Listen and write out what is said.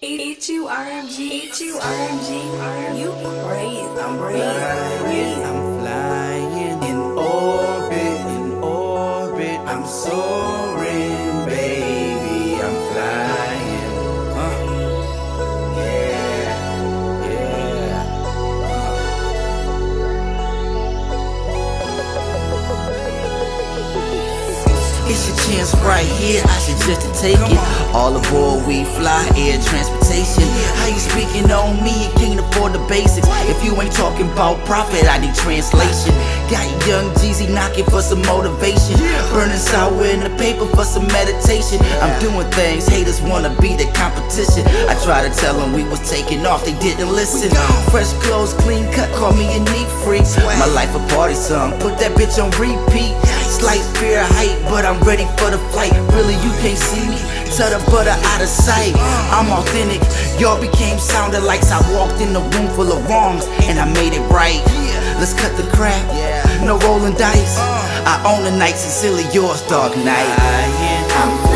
Eat you RMG, eat you RMG, you praise, It's your chance right here, I suggest to take it. All aboard, we fly, air transportation. How you speaking on me? You can't afford the basics. If you ain't talking about profit, I need translation. Got young Jeezy knocking for some motivation. Burning sour in the paper for some meditation. I'm doing things, haters wanna be the competition. I try to tell them we was taking off, they didn't listen. Fresh clothes, clean cut, call me a neat freak. My life a party song, put that bitch on repeat. Slight fear of height, but I'm ready for the flight. Really, you can't see me. Tell the butter out of sight. I'm authentic. Y'all became sounding like I walked in a room full of wrongs and I made it right. Let's cut the crap. No rolling dice. Uh. I own the night, sincerely yours, Dark Knight. I'm.